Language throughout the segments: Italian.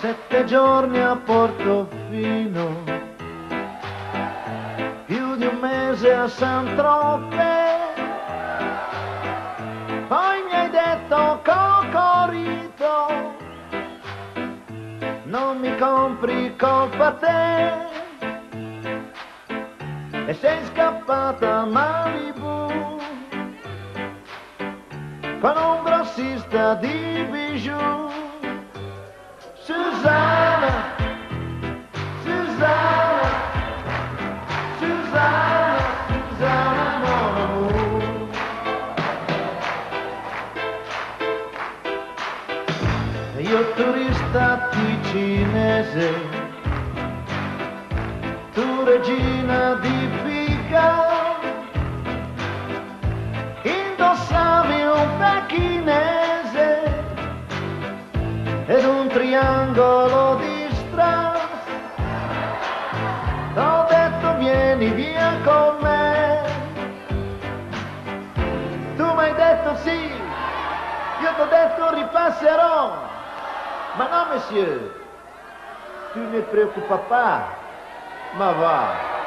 Sette giorni a Portofino, più di un mese a San Tropez, poi mi hai detto Cocorito, non mi compri colpa te, e sei scappata a Malibu, con un grossista di bijou. Susanna, Susanna, Susanna, Susanna, mon amour. Io turista ticinese, tu regina di figa, indossavi un pechinese ed un triangolo di strass. T'ho detto vieni via con me. Tu mi hai detto sì, io t'ho detto ripasserò. Ma no, monsieur, tu ne preoccupa pas, ma va.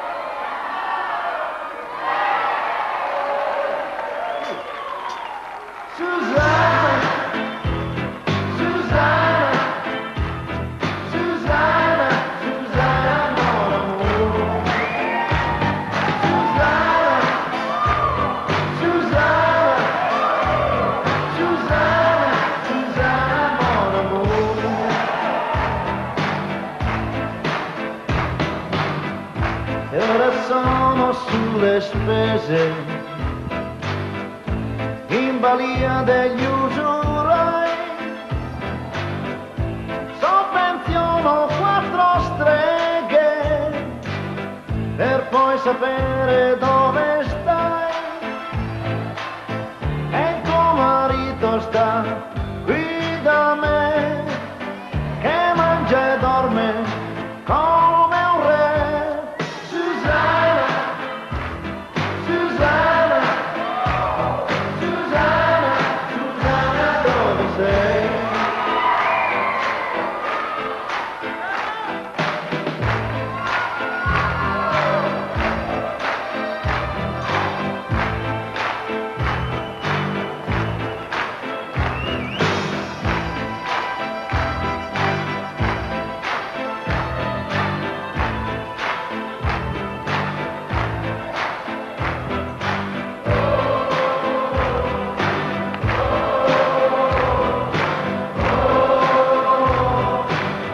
E ora sono sulle spese in balia degli usurai. Sovvenziono quattro streghe per poi sapere dove